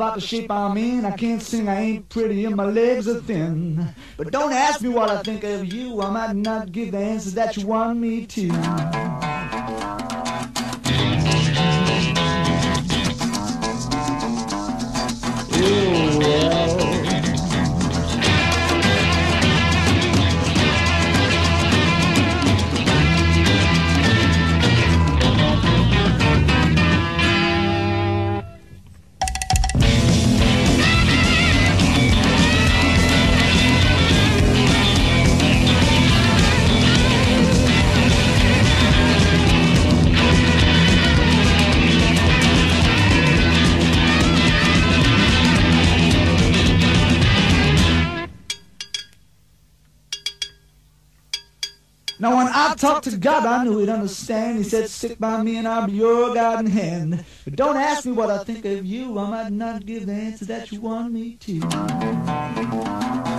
about the shape I'm in. I can't sing, I ain't pretty, and my legs are thin. But don't ask me what I think of you. I might not give the answers that you want me to. Talked to God, I knew he'd understand. He said, stick by me and I'll be your guiding hand. But don't ask me what I think of you. I might not give the answer that you want me to.